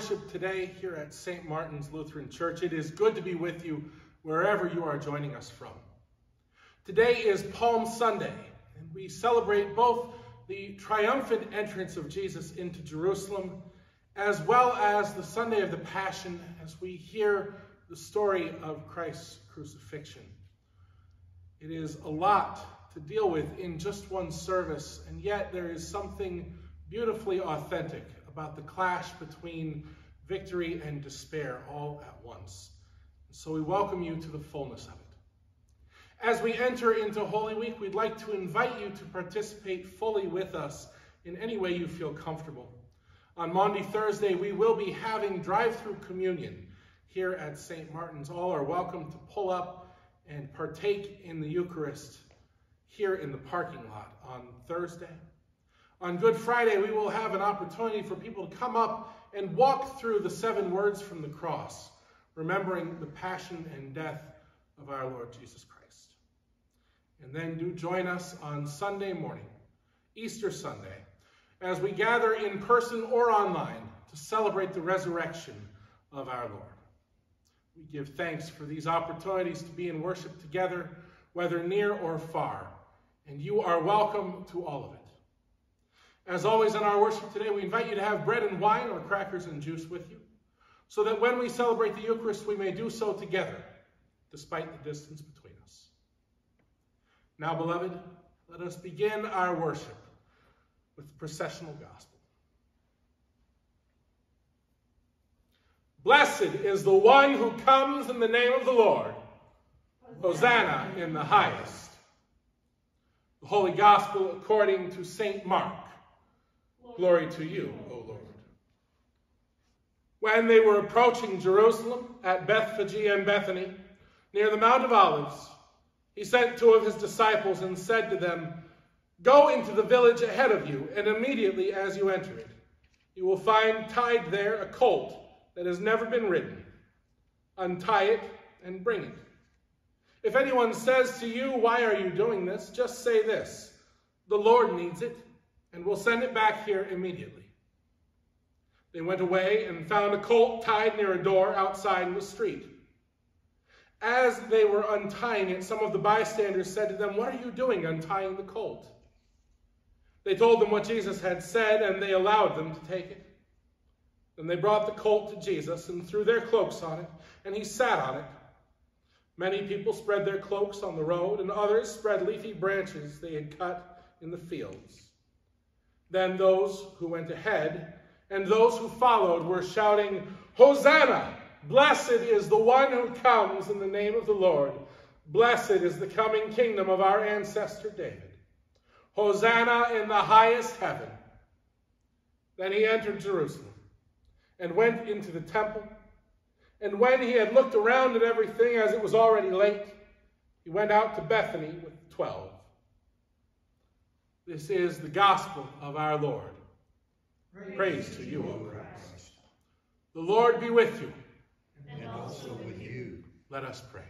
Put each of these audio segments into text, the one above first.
worship today here at St. Martin's Lutheran Church. It is good to be with you wherever you are joining us from. Today is Palm Sunday, and we celebrate both the triumphant entrance of Jesus into Jerusalem as well as the Sunday of the Passion as we hear the story of Christ's crucifixion. It is a lot to deal with in just one service, and yet there is something beautifully authentic about the clash between victory and despair all at once. So we welcome you to the fullness of it. As we enter into Holy Week, we'd like to invite you to participate fully with us in any way you feel comfortable. On Maundy Thursday, we will be having drive-through communion here at St. Martin's. All are welcome to pull up and partake in the Eucharist here in the parking lot on Thursday. On Good Friday, we will have an opportunity for people to come up and walk through the seven words from the cross, remembering the passion and death of our Lord Jesus Christ. And then do join us on Sunday morning, Easter Sunday, as we gather in person or online to celebrate the resurrection of our Lord. We give thanks for these opportunities to be in worship together, whether near or far, and you are welcome to all of it. As always in our worship today, we invite you to have bread and wine or crackers and juice with you, so that when we celebrate the Eucharist, we may do so together, despite the distance between us. Now, beloved, let us begin our worship with the processional gospel. Blessed is the one who comes in the name of the Lord. Hosanna in the highest. The Holy Gospel according to St. Mark. Glory to you, O Lord. When they were approaching Jerusalem at Bethphage and Bethany, near the Mount of Olives, he sent two of his disciples and said to them, Go into the village ahead of you, and immediately as you enter it, you will find tied there a colt that has never been ridden. Untie it and bring it. If anyone says to you, Why are you doing this? just say this The Lord needs it and we'll send it back here immediately. They went away and found a colt tied near a door outside in the street. As they were untying it, some of the bystanders said to them, What are you doing untying the colt? They told them what Jesus had said, and they allowed them to take it. Then they brought the colt to Jesus and threw their cloaks on it, and he sat on it. Many people spread their cloaks on the road, and others spread leafy branches they had cut in the fields. Then those who went ahead and those who followed were shouting, Hosanna! Blessed is the one who comes in the name of the Lord. Blessed is the coming kingdom of our ancestor David. Hosanna in the highest heaven. Then he entered Jerusalem and went into the temple. And when he had looked around at everything, as it was already late, he went out to Bethany with twelve. This is the gospel of our Lord. Praise, Praise to you, O Christ. The Lord be with you. And also with you. Let us pray.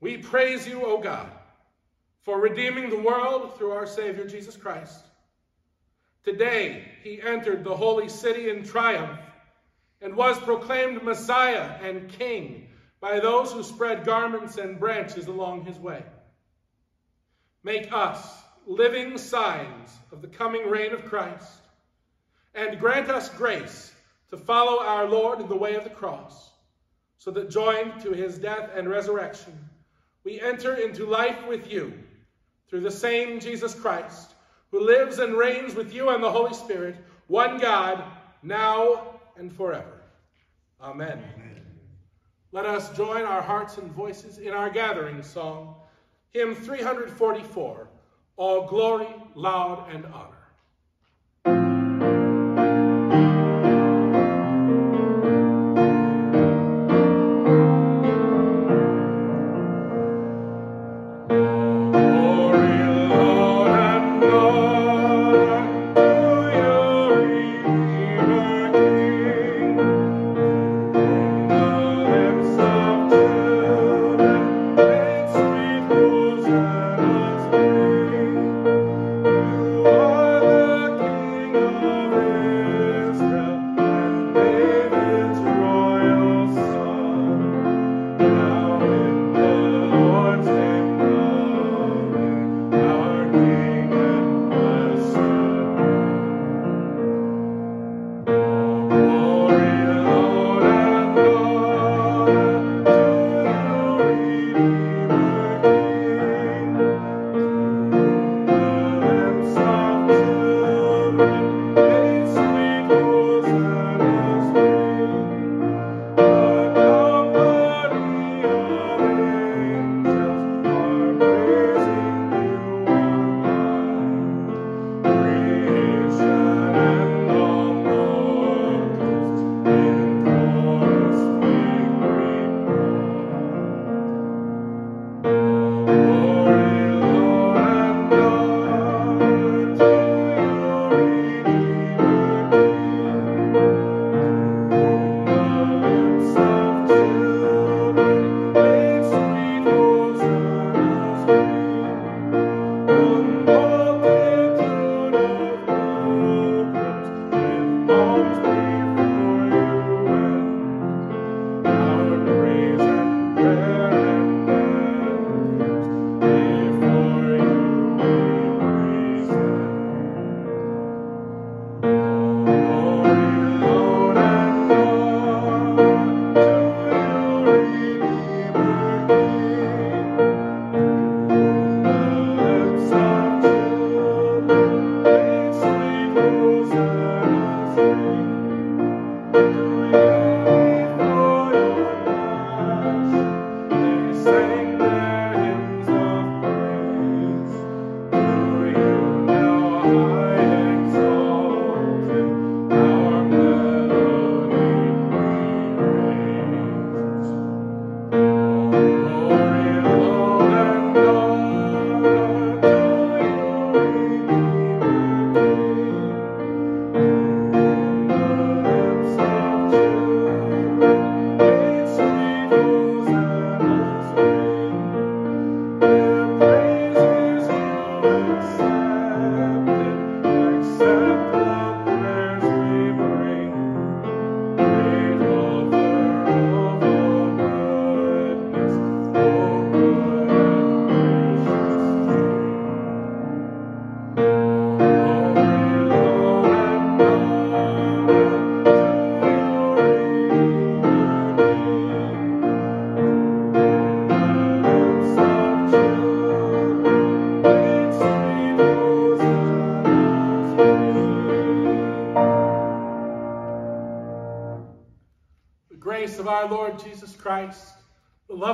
We praise you, O God, for redeeming the world through our Savior Jesus Christ. Today he entered the holy city in triumph and was proclaimed Messiah and King by those who spread garments and branches along his way. Make us living signs of the coming reign of Christ, and grant us grace to follow our Lord in the way of the cross, so that joined to his death and resurrection, we enter into life with you through the same Jesus Christ, who lives and reigns with you and the Holy Spirit, one God, now and forever. Amen. Amen. Let us join our hearts and voices in our gathering song. Hymn 344, all glory, Laud and honor.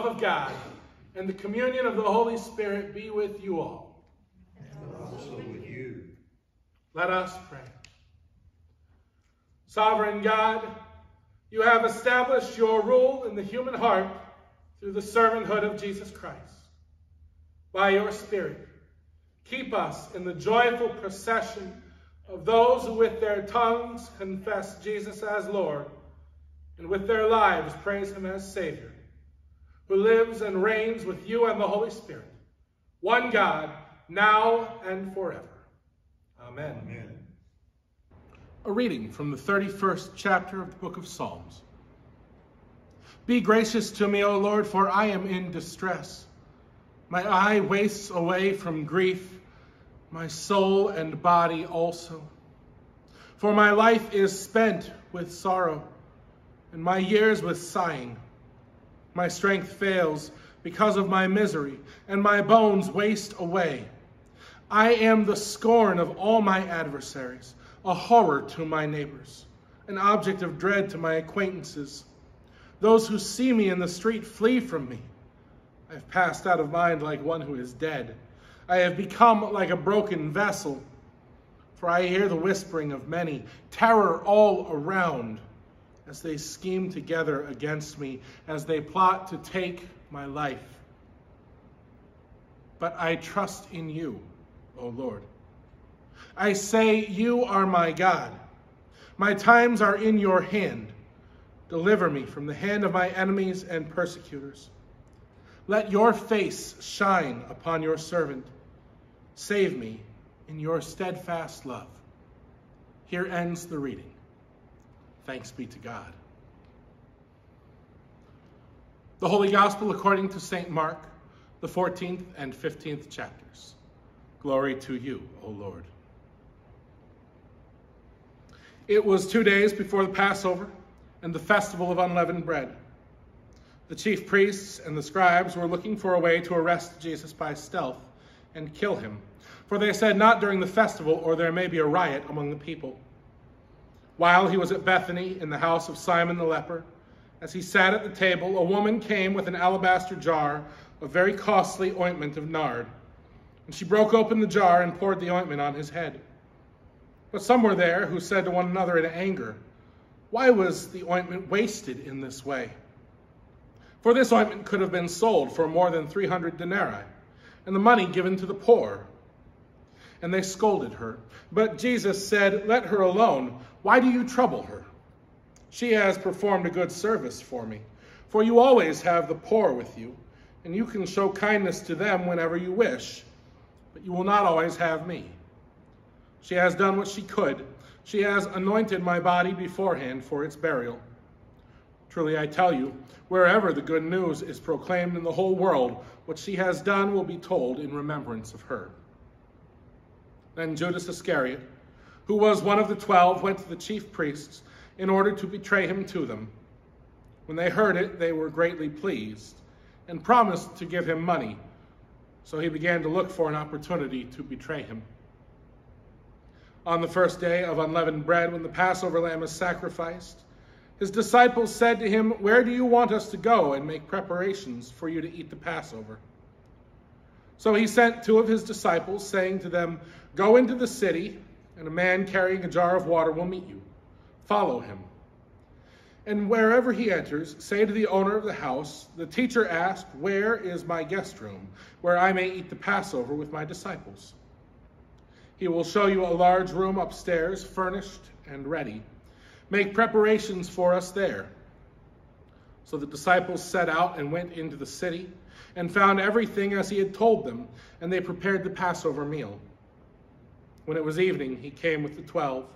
Love of God, and the communion of the Holy Spirit be with you all. And Also with you. Let us pray. Sovereign God, you have established your rule in the human heart through the servanthood of Jesus Christ. By your Spirit, keep us in the joyful procession of those who with their tongues confess Jesus as Lord and with their lives praise him as Savior, who lives and reigns with you and the Holy Spirit, one God, now and forever. Amen. Amen. A reading from the 31st chapter of the book of Psalms. Be gracious to me, O Lord, for I am in distress. My eye wastes away from grief, my soul and body also. For my life is spent with sorrow, and my years with sighing. My strength fails because of my misery, and my bones waste away. I am the scorn of all my adversaries, a horror to my neighbors, an object of dread to my acquaintances. Those who see me in the street flee from me. I've passed out of mind like one who is dead. I have become like a broken vessel, for I hear the whispering of many, terror all around, as they scheme together against me, as they plot to take my life. But I trust in you, O Lord. I say, You are my God. My times are in your hand. Deliver me from the hand of my enemies and persecutors. Let your face shine upon your servant. Save me in your steadfast love. Here ends the reading. Thanks be to God. The Holy Gospel according to St. Mark, the 14th and 15th chapters. Glory to you, O Lord. It was two days before the Passover and the festival of unleavened bread. The chief priests and the scribes were looking for a way to arrest Jesus by stealth and kill him, for they said, Not during the festival, or there may be a riot among the people. While he was at Bethany in the house of Simon the leper, as he sat at the table, a woman came with an alabaster jar of very costly ointment of nard. And she broke open the jar and poured the ointment on his head. But some were there who said to one another in anger, Why was the ointment wasted in this way? For this ointment could have been sold for more than 300 denarii, and the money given to the poor. And they scolded her. But Jesus said, Let her alone. Why do you trouble her? She has performed a good service for me. For you always have the poor with you, and you can show kindness to them whenever you wish, but you will not always have me. She has done what she could. She has anointed my body beforehand for its burial. Truly, I tell you, wherever the good news is proclaimed in the whole world, what she has done will be told in remembrance of her. Then Judas Iscariot, who was one of the twelve, went to the chief priests in order to betray him to them. When they heard it, they were greatly pleased and promised to give him money. So he began to look for an opportunity to betray him. On the first day of unleavened bread, when the Passover lamb is sacrificed, his disciples said to him, Where do you want us to go and make preparations for you to eat the Passover? So he sent two of his disciples, saying to them, Go into the city, and a man carrying a jar of water will meet you. Follow him. And wherever he enters, say to the owner of the house, The teacher asked, Where is my guest room, where I may eat the Passover with my disciples? He will show you a large room upstairs, furnished and ready. Make preparations for us there. So the disciples set out and went into the city and found everything as he had told them, and they prepared the Passover meal. When it was evening, he came with the twelve.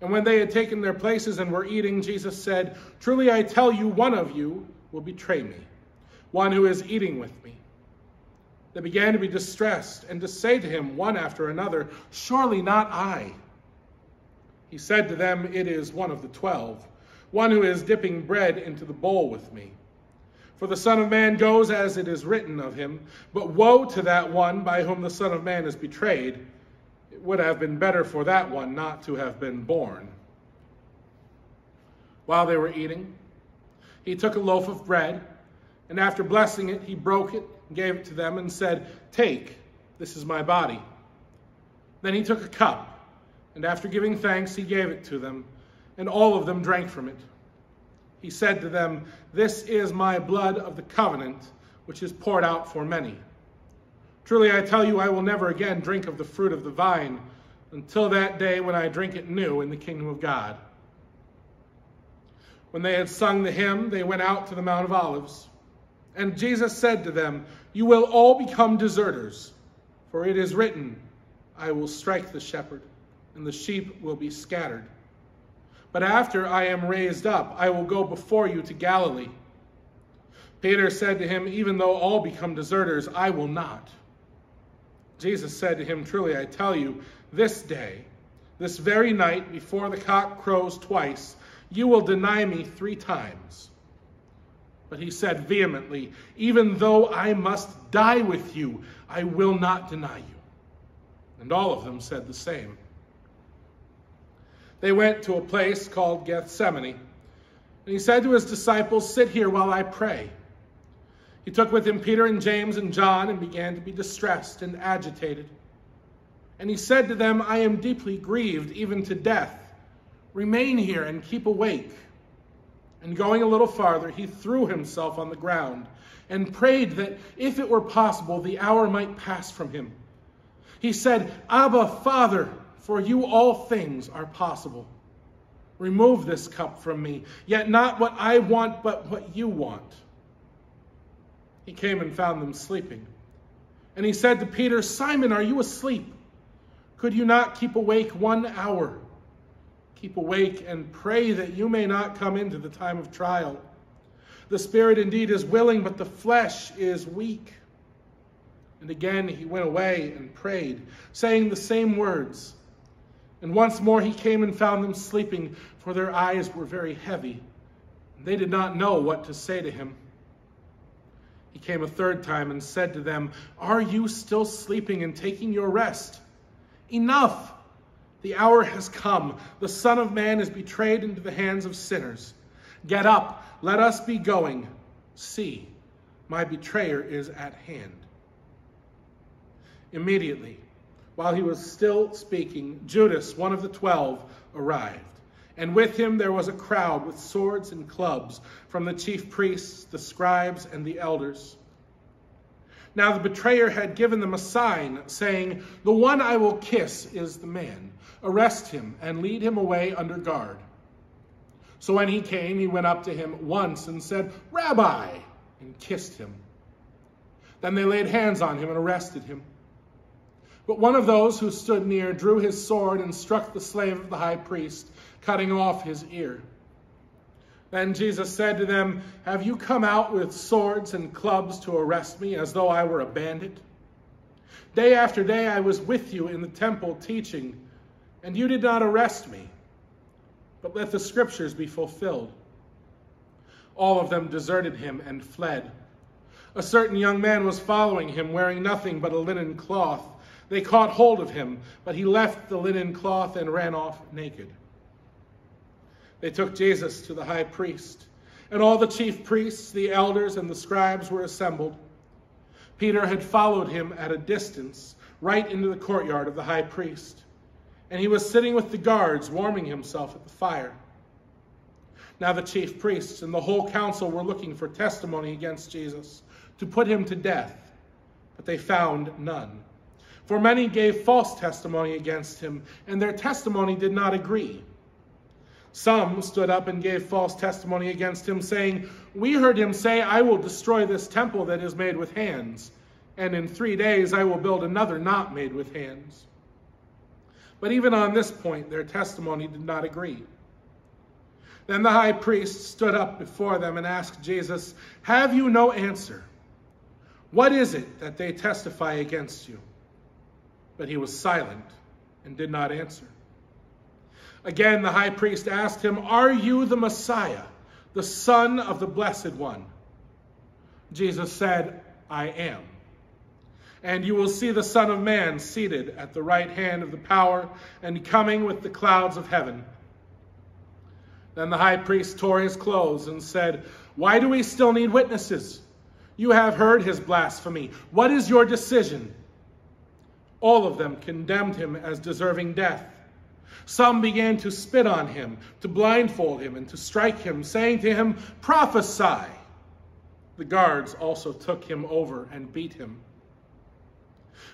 And when they had taken their places and were eating, Jesus said, Truly I tell you, one of you will betray me, one who is eating with me. They began to be distressed and to say to him one after another, Surely not I. He said to them, It is one of the twelve, one who is dipping bread into the bowl with me. For the Son of Man goes as it is written of him, but woe to that one by whom the Son of Man is betrayed. It would have been better for that one not to have been born. While they were eating, he took a loaf of bread, and after blessing it, he broke it and gave it to them, and said, Take, this is my body. Then he took a cup, and after giving thanks, he gave it to them, and all of them drank from it. He said to them, This is my blood of the covenant, which is poured out for many. Truly I tell you, I will never again drink of the fruit of the vine until that day when I drink it new in the kingdom of God. When they had sung the hymn, they went out to the Mount of Olives. And Jesus said to them, You will all become deserters, for it is written, I will strike the shepherd, and the sheep will be scattered. But after I am raised up, I will go before you to Galilee. Peter said to him, Even though all become deserters, I will not. Jesus said to him, Truly I tell you, this day, this very night, before the cock crows twice, you will deny me three times. But he said vehemently, Even though I must die with you, I will not deny you. And all of them said the same. They went to a place called Gethsemane, and he said to his disciples, Sit here while I pray. He took with him Peter and James and John and began to be distressed and agitated. And he said to them, I am deeply grieved, even to death. Remain here and keep awake. And going a little farther, he threw himself on the ground and prayed that if it were possible, the hour might pass from him. He said, Abba, Father, for you all things are possible. Remove this cup from me, yet not what I want, but what you want. He came and found them sleeping. And he said to Peter, Simon, are you asleep? Could you not keep awake one hour? Keep awake and pray that you may not come into the time of trial. The spirit indeed is willing, but the flesh is weak. And again he went away and prayed, saying the same words. And once more he came and found them sleeping, for their eyes were very heavy. They did not know what to say to him. He came a third time and said to them, Are you still sleeping and taking your rest? Enough! The hour has come. The Son of Man is betrayed into the hands of sinners. Get up, let us be going. See, my betrayer is at hand. Immediately, while he was still speaking, Judas, one of the twelve, arrived. And with him there was a crowd with swords and clubs from the chief priests, the scribes, and the elders. Now the betrayer had given them a sign, saying, The one I will kiss is the man. Arrest him and lead him away under guard. So when he came, he went up to him once and said, Rabbi, and kissed him. Then they laid hands on him and arrested him. But one of those who stood near drew his sword and struck the slave of the high priest, cutting off his ear. Then Jesus said to them, Have you come out with swords and clubs to arrest me as though I were a bandit? Day after day I was with you in the temple teaching, and you did not arrest me. But let the scriptures be fulfilled. All of them deserted him and fled. A certain young man was following him, wearing nothing but a linen cloth. They caught hold of him, but he left the linen cloth and ran off naked. They took Jesus to the high priest, and all the chief priests, the elders, and the scribes were assembled. Peter had followed him at a distance, right into the courtyard of the high priest, and he was sitting with the guards, warming himself at the fire. Now the chief priests and the whole council were looking for testimony against Jesus to put him to death, but they found none. For many gave false testimony against him, and their testimony did not agree. Some stood up and gave false testimony against him, saying, We heard him say, I will destroy this temple that is made with hands, and in three days I will build another not made with hands. But even on this point, their testimony did not agree. Then the high priest stood up before them and asked Jesus, Have you no answer? What is it that they testify against you? But he was silent and did not answer. Again, the high priest asked him, Are you the Messiah, the Son of the Blessed One? Jesus said, I am. And you will see the Son of Man seated at the right hand of the power and coming with the clouds of heaven. Then the high priest tore his clothes and said, Why do we still need witnesses? You have heard his blasphemy. What is your decision? All of them condemned him as deserving death. Some began to spit on him, to blindfold him, and to strike him, saying to him, Prophesy! The guards also took him over and beat him.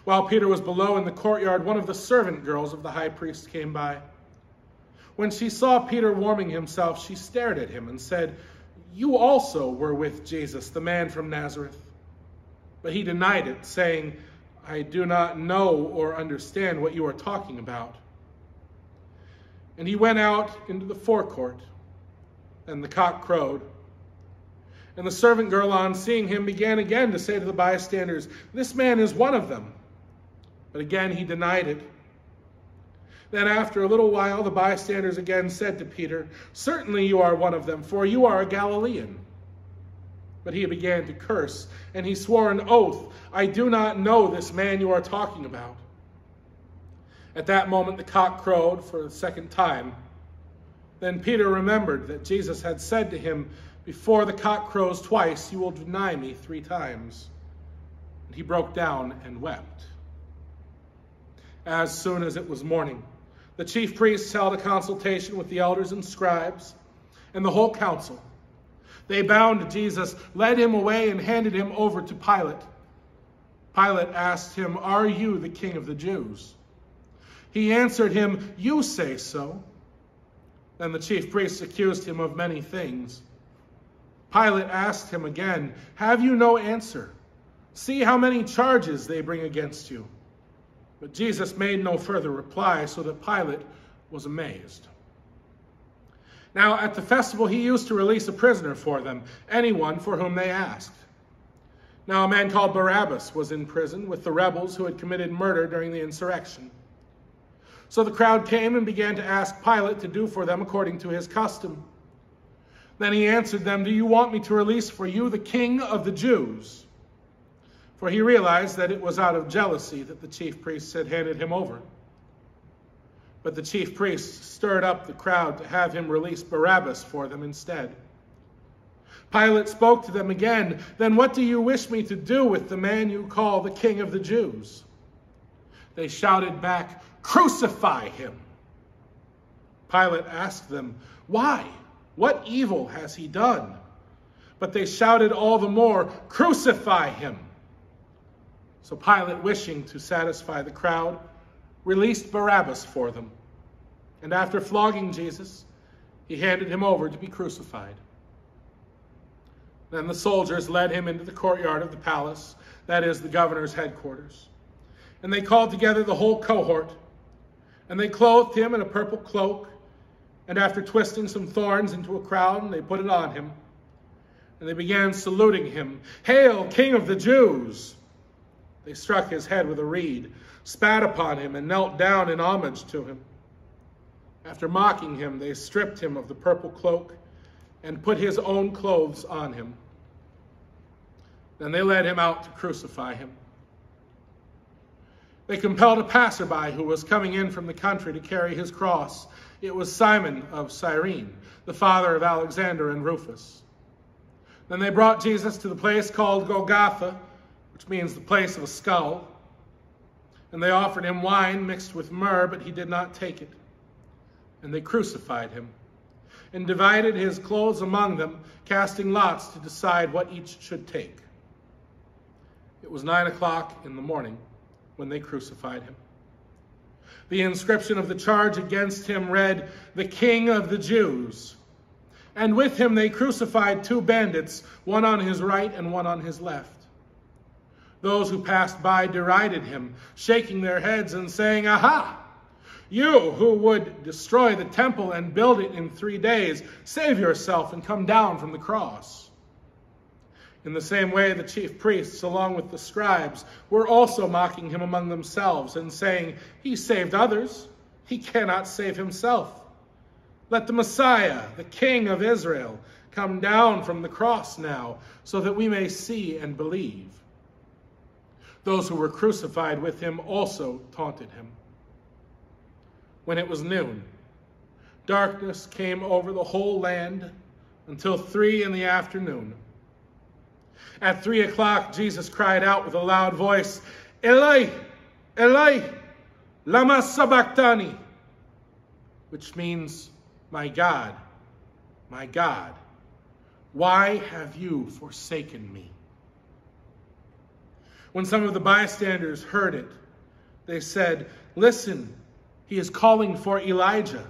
While Peter was below in the courtyard, one of the servant girls of the high priest came by. When she saw Peter warming himself, she stared at him and said, You also were with Jesus, the man from Nazareth. But he denied it, saying, I do not know or understand what you are talking about. And he went out into the forecourt, and the cock crowed. And the servant girl, on seeing him, began again to say to the bystanders, This man is one of them. But again he denied it. Then, after a little while, the bystanders again said to Peter, Certainly you are one of them, for you are a Galilean. But he began to curse, and he swore an oath, I do not know this man you are talking about. At that moment, the cock crowed for the second time. Then Peter remembered that Jesus had said to him, Before the cock crows twice, you will deny me three times. And he broke down and wept. As soon as it was morning, the chief priests held a consultation with the elders and scribes and the whole council. They bound Jesus, led him away, and handed him over to Pilate. Pilate asked him, Are you the king of the Jews? He answered him, You say so. Then the chief priests accused him of many things. Pilate asked him again, Have you no answer? See how many charges they bring against you. But Jesus made no further reply, so that Pilate was amazed. Now, at the festival, he used to release a prisoner for them, anyone for whom they asked. Now, a man called Barabbas was in prison with the rebels who had committed murder during the insurrection. So the crowd came and began to ask Pilate to do for them according to his custom. Then he answered them, Do you want me to release for you the king of the Jews? For he realized that it was out of jealousy that the chief priests had handed him over. But the chief priests stirred up the crowd to have him release Barabbas for them instead. Pilate spoke to them again. Then what do you wish me to do with the man you call the king of the Jews? They shouted back, Crucify him! Pilate asked them, Why? What evil has he done? But they shouted all the more, Crucify him! So Pilate, wishing to satisfy the crowd, released Barabbas for them. And after flogging Jesus, he handed him over to be crucified. Then the soldiers led him into the courtyard of the palace, that is, the governor's headquarters. And they called together the whole cohort, and they clothed him in a purple cloak, and after twisting some thorns into a crown, they put it on him. And they began saluting him, Hail, King of the Jews! They struck his head with a reed spat upon him, and knelt down in homage to him. After mocking him, they stripped him of the purple cloak and put his own clothes on him. Then they led him out to crucify him. They compelled a passerby who was coming in from the country to carry his cross. It was Simon of Cyrene, the father of Alexander and Rufus. Then they brought Jesus to the place called Golgotha, which means the place of a skull. And they offered him wine mixed with myrrh, but he did not take it. And they crucified him and divided his clothes among them, casting lots to decide what each should take. It was nine o'clock in the morning when they crucified him. The inscription of the charge against him read, The King of the Jews. And with him they crucified two bandits, one on his right and one on his left. Those who passed by derided him, shaking their heads and saying, Aha! You who would destroy the temple and build it in three days, save yourself and come down from the cross. In the same way, the chief priests, along with the scribes, were also mocking him among themselves and saying, He saved others, he cannot save himself. Let the Messiah, the King of Israel, come down from the cross now, so that we may see and believe. Those who were crucified with him also taunted him. When it was noon, darkness came over the whole land until three in the afternoon. At three o'clock, Jesus cried out with a loud voice, Eli, Eli, lama sabachthani, which means, My God, my God, why have you forsaken me? When some of the bystanders heard it, they said, Listen, he is calling for Elijah.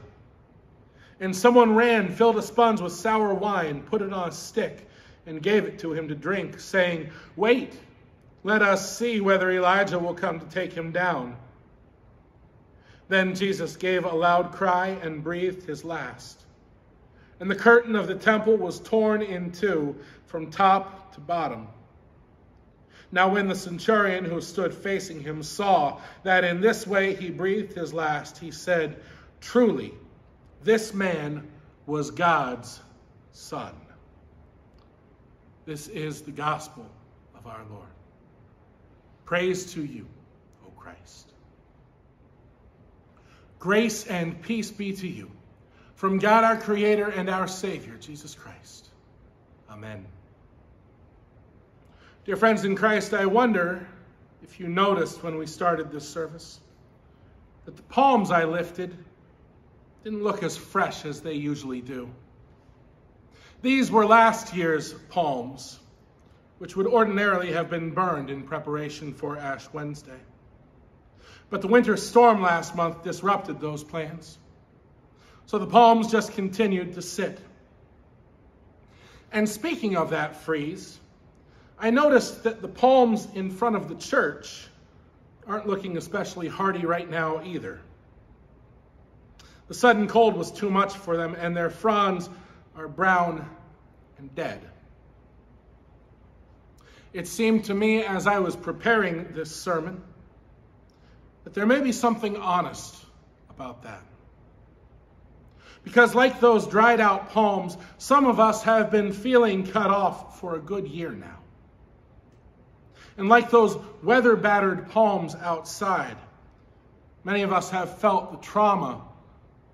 And someone ran, filled a sponge with sour wine, put it on a stick, and gave it to him to drink, saying, Wait, let us see whether Elijah will come to take him down. Then Jesus gave a loud cry and breathed his last. And the curtain of the temple was torn in two from top to bottom. Now, when the centurion who stood facing him saw that in this way he breathed his last, he said, Truly, this man was God's son. This is the gospel of our Lord. Praise to you, O Christ. Grace and peace be to you from God our Creator and our Savior, Jesus Christ. Amen. Dear friends in Christ, I wonder if you noticed when we started this service that the palms I lifted didn't look as fresh as they usually do. These were last year's palms, which would ordinarily have been burned in preparation for Ash Wednesday. But the winter storm last month disrupted those plans. So the palms just continued to sit. And speaking of that freeze, I noticed that the palms in front of the church aren't looking especially hardy right now either. The sudden cold was too much for them, and their fronds are brown and dead. It seemed to me as I was preparing this sermon that there may be something honest about that. Because, like those dried out palms, some of us have been feeling cut off for a good year now. And like those weather battered palms outside, many of us have felt the trauma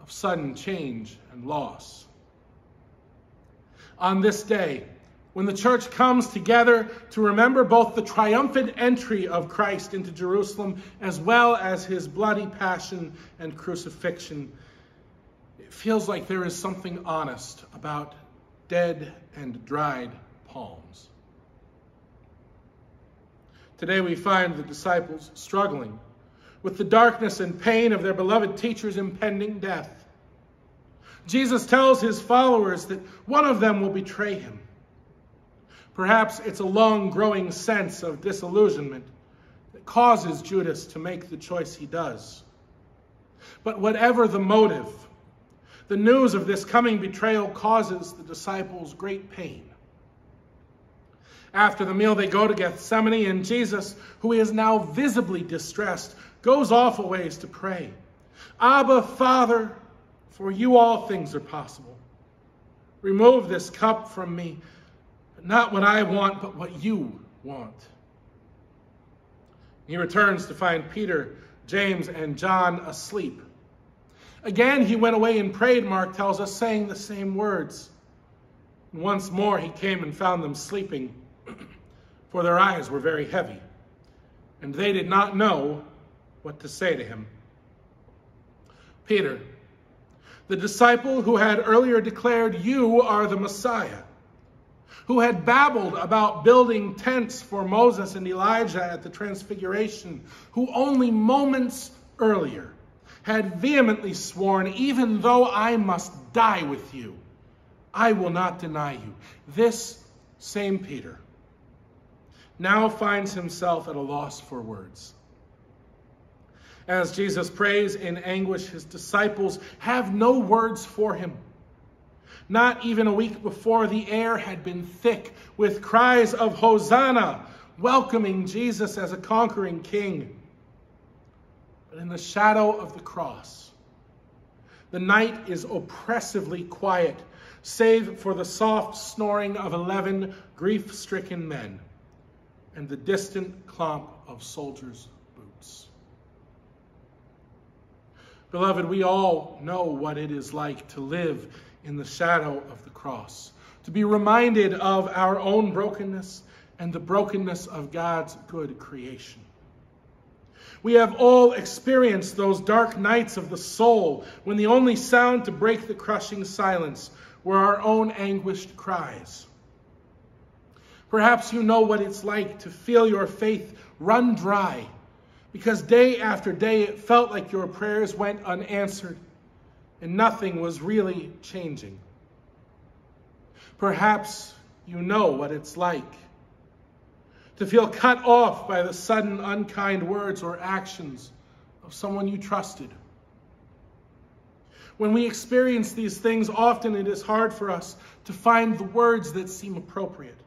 of sudden change and loss. On this day, when the church comes together to remember both the triumphant entry of Christ into Jerusalem as well as his bloody passion and crucifixion, it feels like there is something honest about dead and dried palms. Today we find the disciples struggling with the darkness and pain of their beloved teacher's impending death. Jesus tells his followers that one of them will betray him. Perhaps it's a long growing sense of disillusionment that causes Judas to make the choice he does. But whatever the motive, the news of this coming betrayal causes the disciples great pain. After the meal, they go to Gethsemane, and Jesus, who is now visibly distressed, goes off a ways to pray. Abba, Father, for you all things are possible. Remove this cup from me, not what I want, but what you want. He returns to find Peter, James, and John asleep. Again, he went away and prayed, Mark tells us, saying the same words. Once more, he came and found them sleeping for their eyes were very heavy, and they did not know what to say to him. Peter, the disciple who had earlier declared, You are the Messiah, who had babbled about building tents for Moses and Elijah at the Transfiguration, who only moments earlier had vehemently sworn, Even though I must die with you, I will not deny you. This same Peter now finds himself at a loss for words. As Jesus prays in anguish, his disciples have no words for him. Not even a week before, the air had been thick with cries of Hosanna, welcoming Jesus as a conquering king. But in the shadow of the cross, the night is oppressively quiet, save for the soft snoring of 11 grief stricken men and the distant clomp of soldiers' boots. Beloved, we all know what it is like to live in the shadow of the cross, to be reminded of our own brokenness and the brokenness of God's good creation. We have all experienced those dark nights of the soul when the only sound to break the crushing silence were our own anguished cries. Perhaps you know what it's like to feel your faith run dry because day after day it felt like your prayers went unanswered and nothing was really changing. Perhaps you know what it's like to feel cut off by the sudden unkind words or actions of someone you trusted. When we experience these things, often it is hard for us to find the words that seem appropriate.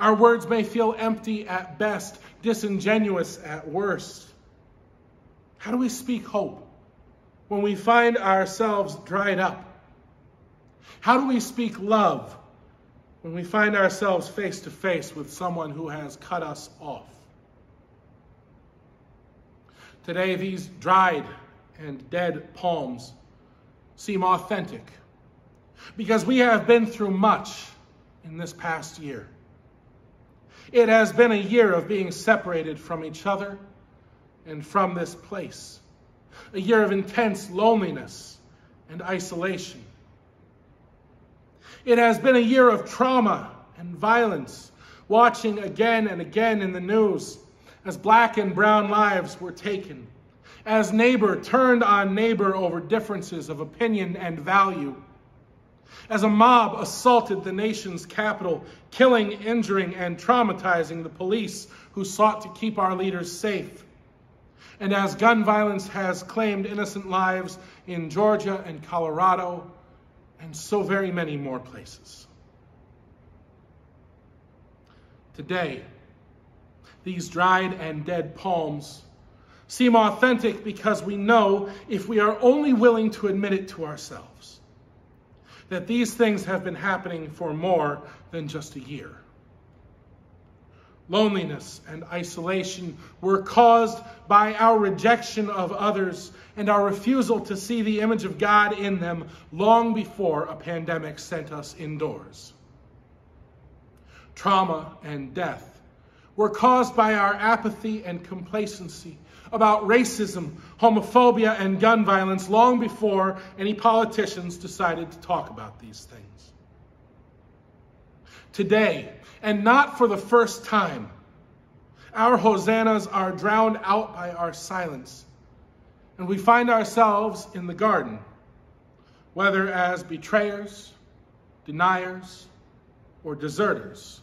Our words may feel empty at best, disingenuous at worst. How do we speak hope when we find ourselves dried up? How do we speak love when we find ourselves face to face with someone who has cut us off? Today, these dried and dead palms seem authentic because we have been through much in this past year. It has been a year of being separated from each other and from this place, a year of intense loneliness and isolation. It has been a year of trauma and violence, watching again and again in the news as black and brown lives were taken, as neighbor turned on neighbor over differences of opinion and value, as a mob assaulted the nation's capital, killing, injuring, and traumatizing the police who sought to keep our leaders safe. And as gun violence has claimed innocent lives in Georgia and Colorado, and so very many more places. Today, these dried and dead palms seem authentic because we know, if we are only willing to admit it to ourselves, that these things have been happening for more than just a year. Loneliness and isolation were caused by our rejection of others and our refusal to see the image of God in them long before a pandemic sent us indoors. Trauma and death were caused by our apathy and complacency about racism, homophobia, and gun violence long before any politicians decided to talk about these things. Today, and not for the first time, our hosannas are drowned out by our silence, and we find ourselves in the garden, whether as betrayers, deniers, or deserters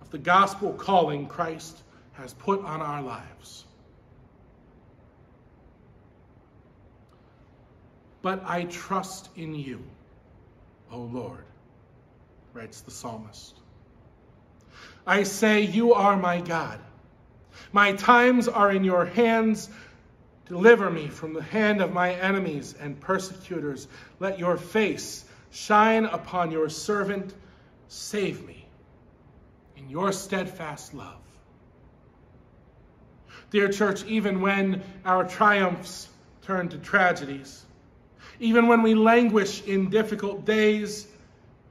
of the gospel calling Christ has put on our lives. But I trust in you, O Lord, writes the psalmist. I say, You are my God. My times are in your hands. Deliver me from the hand of my enemies and persecutors. Let your face shine upon your servant. Save me in your steadfast love. Dear church, even when our triumphs turn to tragedies, even when we languish in difficult days,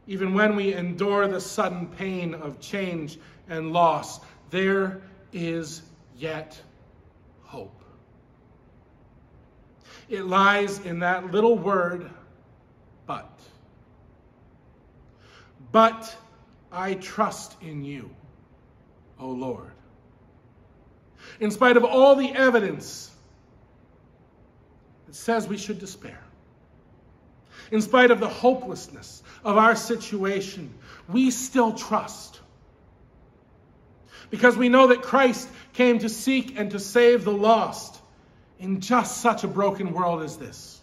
even when we endure the sudden pain of change and loss, there is yet hope. It lies in that little word, but. But I trust in you, O Lord. In spite of all the evidence that says we should despair, in spite of the hopelessness of our situation, we still trust. Because we know that Christ came to seek and to save the lost in just such a broken world as this.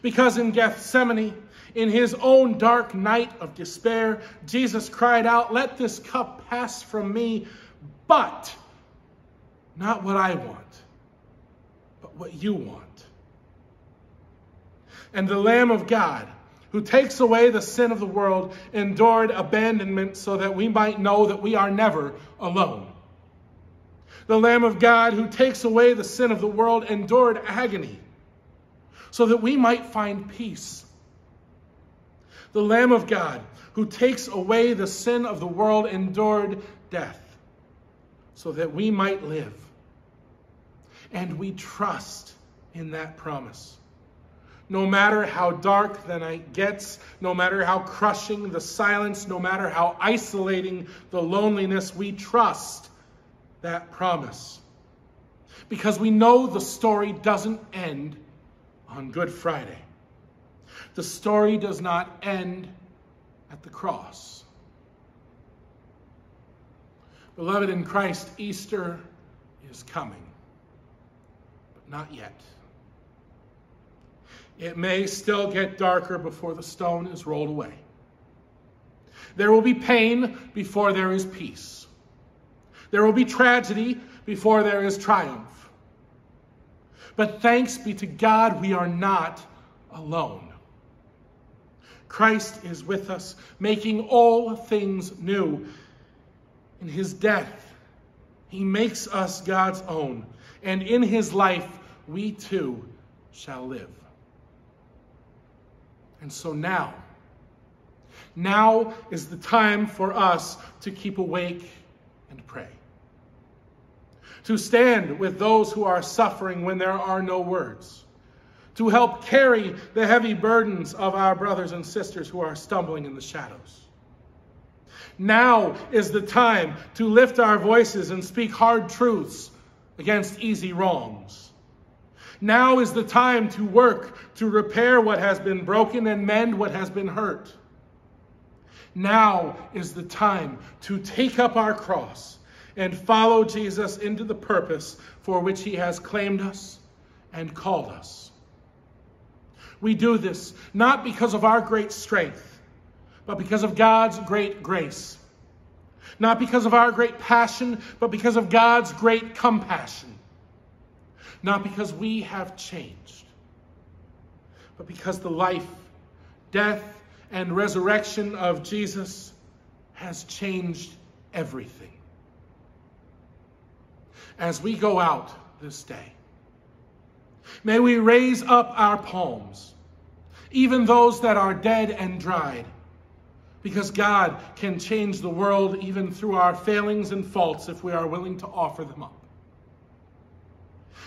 Because in Gethsemane, in his own dark night of despair, Jesus cried out, Let this cup pass from me, but not what I want, but what you want and the Lamb of God, who takes away the sin of the world, endured abandonment so that we might know that we are never alone. The Lamb of God, who takes away the sin of the world, endured agony so that we might find peace. The Lamb of God, who takes away the sin of the world, endured death so that we might live. And we trust in that promise. No matter how dark the night gets, no matter how crushing the silence, no matter how isolating the loneliness, we trust that promise. Because we know the story doesn't end on Good Friday. The story does not end at the cross. Beloved in Christ, Easter is coming, but not yet. It may still get darker before the stone is rolled away. There will be pain before there is peace. There will be tragedy before there is triumph. But thanks be to God, we are not alone. Christ is with us, making all things new. In his death, he makes us God's own, and in his life, we too shall live. And so now, Now is the time for us to keep awake and pray. To stand with those who are suffering when there are no words. To help carry the heavy burdens of our brothers and sisters who are stumbling in the shadows. Now is the time to lift our voices and speak hard truths against easy wrongs. Now is the time to work to repair what has been broken and mend what has been hurt. Now is the time to take up our cross and follow Jesus into the purpose for which he has claimed us and called us. We do this not because of our great strength, but because of God's great grace. Not because of our great passion, but because of God's great compassion. Not because we have changed, but because the life, death, and resurrection of Jesus has changed everything. As we go out this day, may we raise up our palms, even those that are dead and dried, because God can change the world even through our failings and faults if we are willing to offer them up.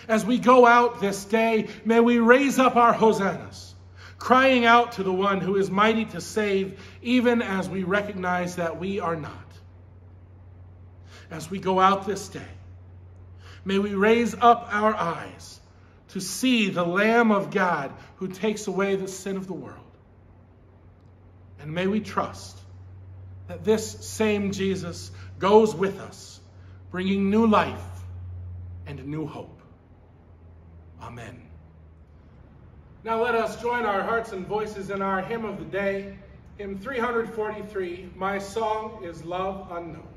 As we go out this day, may we raise up our hosannas, crying out to the one who is mighty to save, even as we recognize that we are not. As we go out this day, may we raise up our eyes to see the Lamb of God who takes away the sin of the world. And may we trust that this same Jesus goes with us, bringing new life and new hope. Amen. Now let us join our hearts and voices in our hymn of the day, hymn 343, My Song is Love Unknown.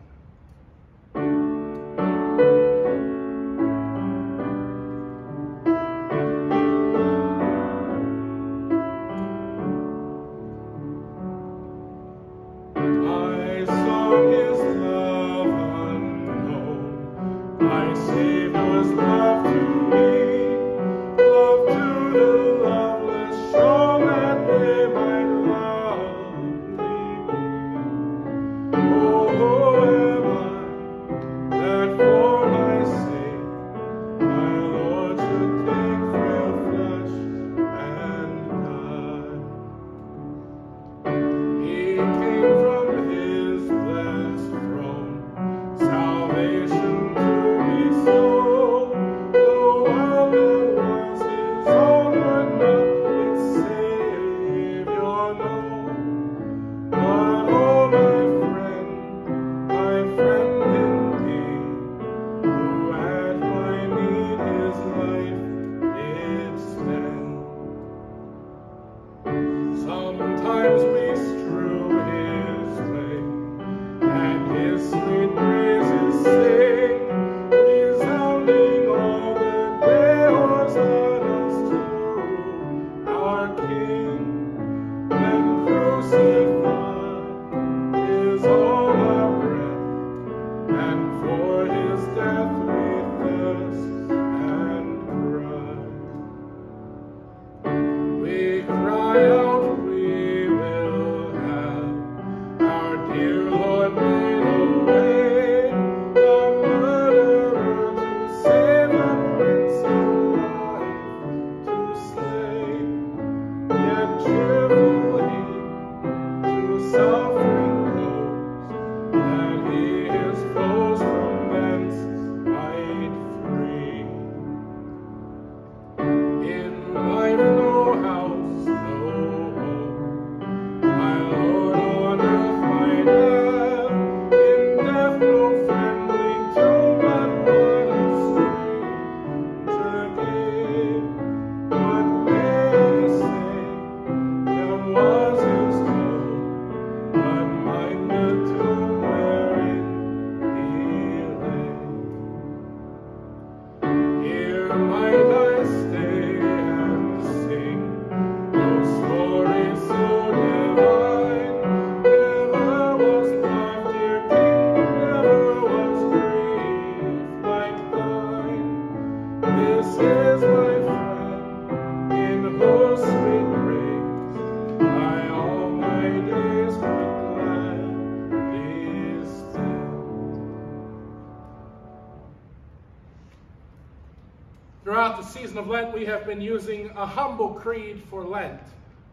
We have been using a humble creed for Lent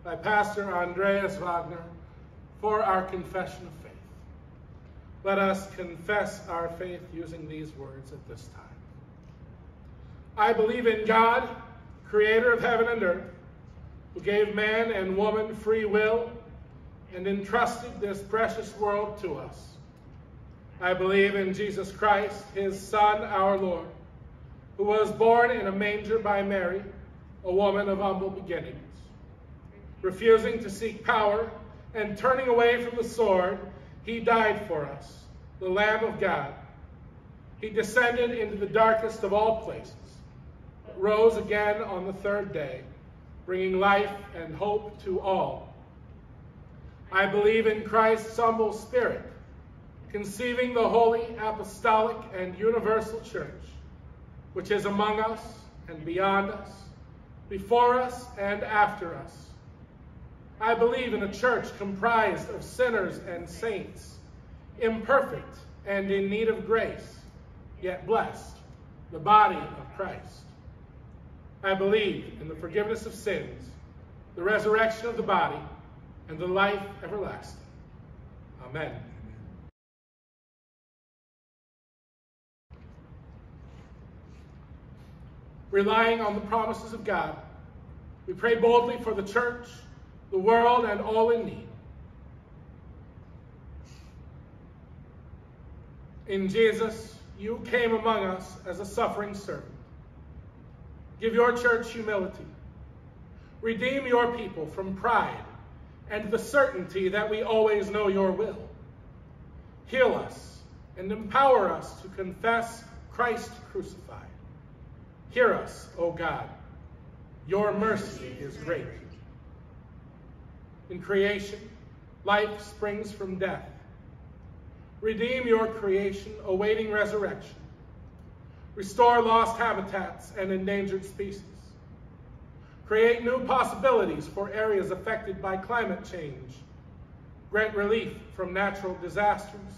by Pastor Andreas Wagner for our confession of faith. Let us confess our faith using these words at this time. I believe in God, creator of heaven and earth, who gave man and woman free will and entrusted this precious world to us. I believe in Jesus Christ, his Son, our Lord, who was born in a manger by Mary, a woman of humble beginnings. Refusing to seek power and turning away from the sword, he died for us, the Lamb of God. He descended into the darkest of all places, but rose again on the third day, bringing life and hope to all. I believe in Christ's humble spirit, conceiving the holy, apostolic, and universal church, which is among us and beyond us, before us and after us. I believe in a church comprised of sinners and saints, imperfect and in need of grace, yet blessed, the body of Christ. I believe in the forgiveness of sins, the resurrection of the body, and the life everlasting. Amen. Relying on the promises of God, we pray boldly for the church, the world, and all in need. In Jesus, you came among us as a suffering servant. Give your church humility. Redeem your people from pride and the certainty that we always know your will. Heal us and empower us to confess Christ crucified. Hear us, O God. Your mercy is great. In creation, life springs from death. Redeem your creation, awaiting resurrection. Restore lost habitats and endangered species. Create new possibilities for areas affected by climate change. Grant relief from natural disasters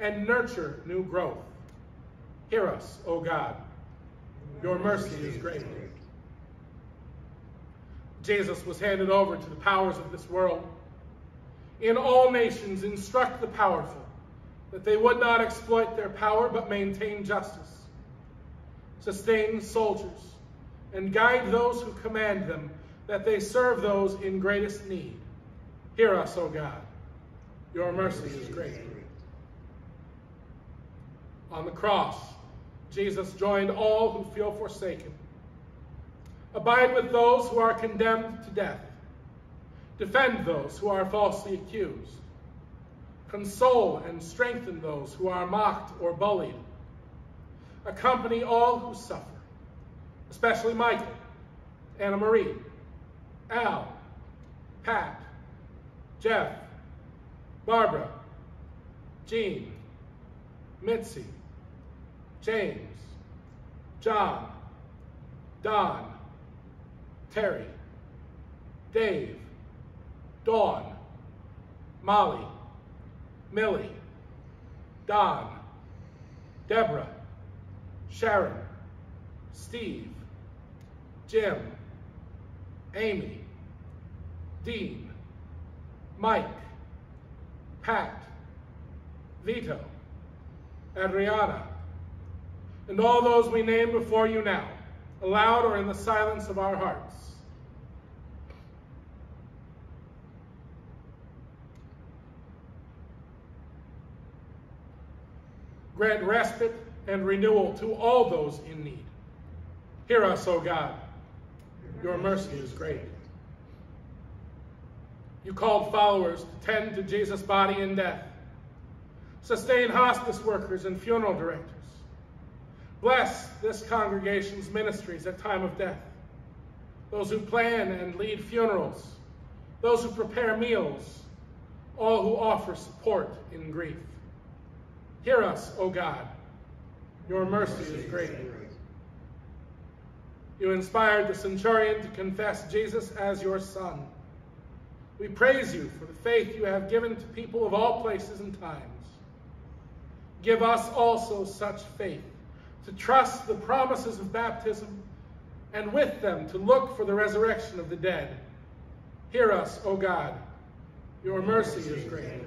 and nurture new growth. Hear us, O God. Your mercy is great. Jesus was handed over to the powers of this world. In all nations, instruct the powerful that they would not exploit their power but maintain justice. Sustain soldiers and guide those who command them that they serve those in greatest need. Hear us, O God. Your mercy is great. On the cross, Jesus joined all who feel forsaken. Abide with those who are condemned to death. Defend those who are falsely accused. Console and strengthen those who are mocked or bullied. Accompany all who suffer, especially Michael, Anna Marie, Al, Pat, Jeff, Barbara, Jean, Mitzi, James, John, Don, Terry, Dave, Dawn, Molly, Millie, Don, Deborah, Sharon, Steve, Jim, Amy, Dean, Mike, Pat, Vito, Adriana, and all those we name before you now, aloud or in the silence of our hearts. Grant respite and renewal to all those in need. Hear us, O God. Your mercy is great. You called followers to tend to Jesus' body in death. Sustain hospice workers and funeral directors. Bless this congregation's ministries at time of death. Those who plan and lead funerals. Those who prepare meals. All who offer support in grief. Hear us, O God. Your mercy is great. You inspired the centurion to confess Jesus as your son. We praise you for the faith you have given to people of all places and times. Give us also such faith to trust the promises of baptism, and with them to look for the resurrection of the dead. Hear us, O God. Your mercy is great.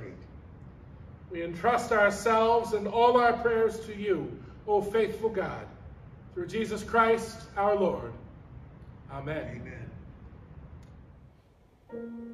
We entrust ourselves and all our prayers to you, O faithful God, through Jesus Christ our Lord. Amen. Amen.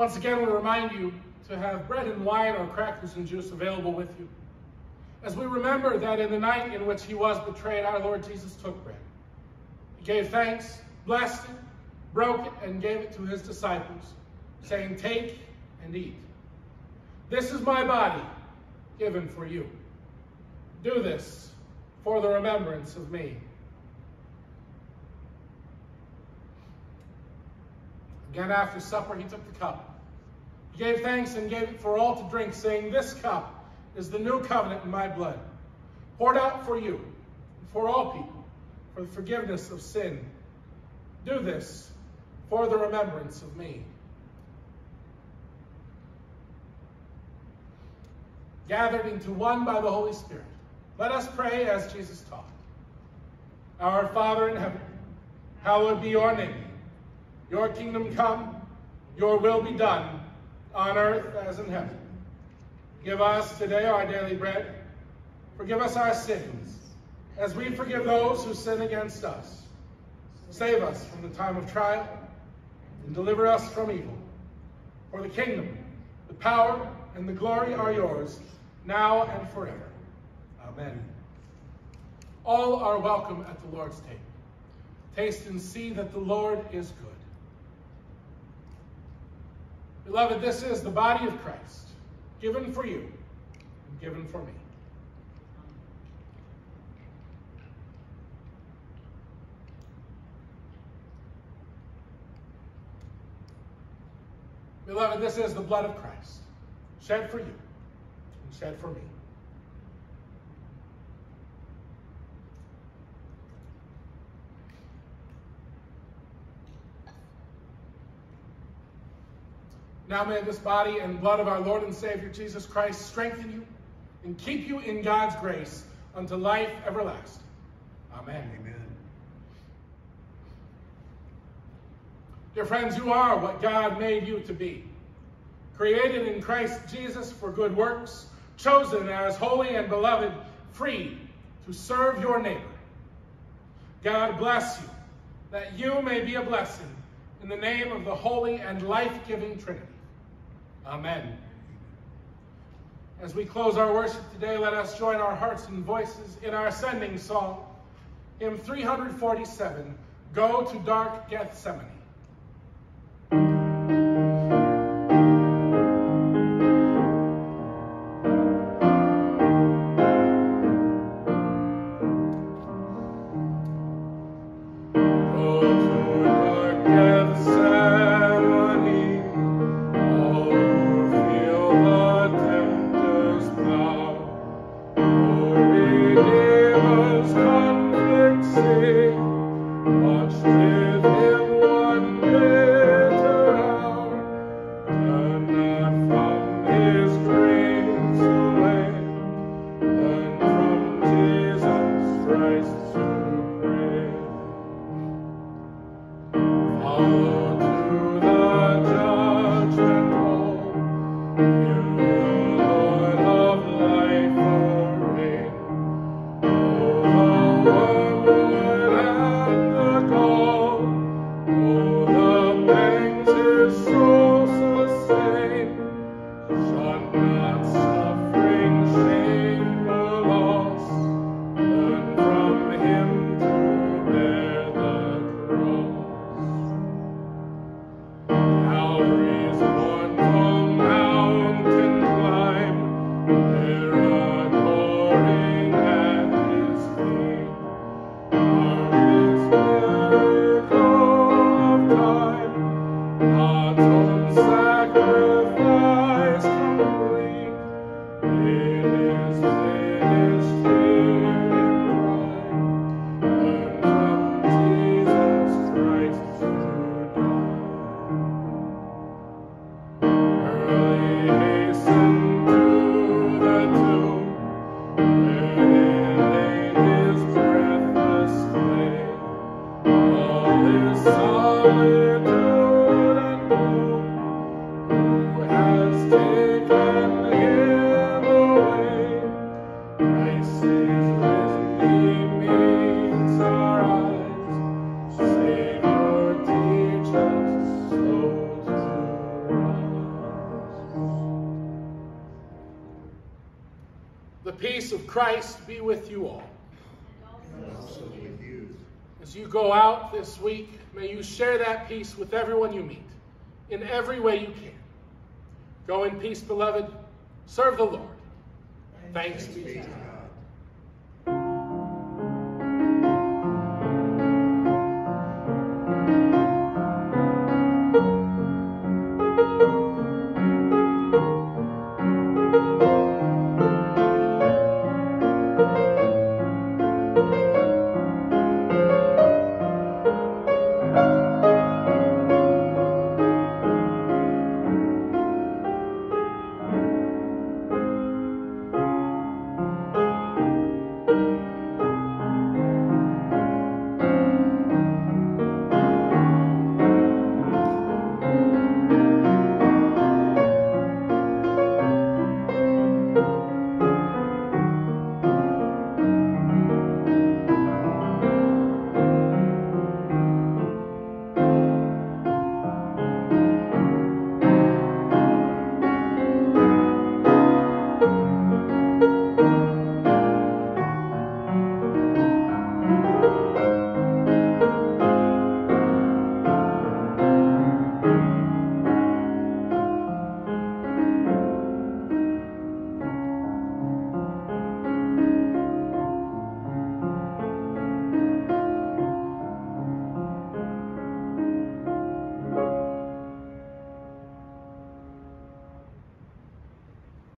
Once again, we remind you to have bread and wine or crackers and juice available with you. As we remember that in the night in which he was betrayed, our Lord Jesus took bread. He gave thanks, blessed it, broke it, and gave it to his disciples, saying, Take and eat. This is my body given for you. Do this for the remembrance of me. Again, after supper, he took the cup. He gave thanks and gave it for all to drink, saying, This cup is the new covenant in my blood, poured out for you for all people for the forgiveness of sin. Do this for the remembrance of me. Gathered into one by the Holy Spirit, let us pray as Jesus taught. Our Father in heaven, hallowed be your name. Your kingdom come, your will be done, on earth as in heaven. Give us today our daily bread. Forgive us our sins, as we forgive those who sin against us. Save us from the time of trial, and deliver us from evil. For the kingdom, the power, and the glory are yours, now and forever. Amen. All are welcome at the Lord's table. Taste and see that the Lord is good. Beloved, this is the body of Christ, given for you and given for me. Beloved, this is the blood of Christ, shed for you and shed for me. Now may this body and blood of our Lord and Savior Jesus Christ strengthen you and keep you in God's grace unto life everlasting. Amen. Amen. Dear friends, you are what God made you to be. Created in Christ Jesus for good works, chosen as holy and beloved, free to serve your neighbor. God bless you, that you may be a blessing in the name of the holy and life-giving Trinity. Amen. As we close our worship today, let us join our hearts and voices in our ascending song, hymn 347, Go to Dark Gethsemane. Peace of Christ be with you all. As you go out this week, may you share that peace with everyone you meet in every way you can. Go in peace, beloved. Serve the Lord. Thanks be to God.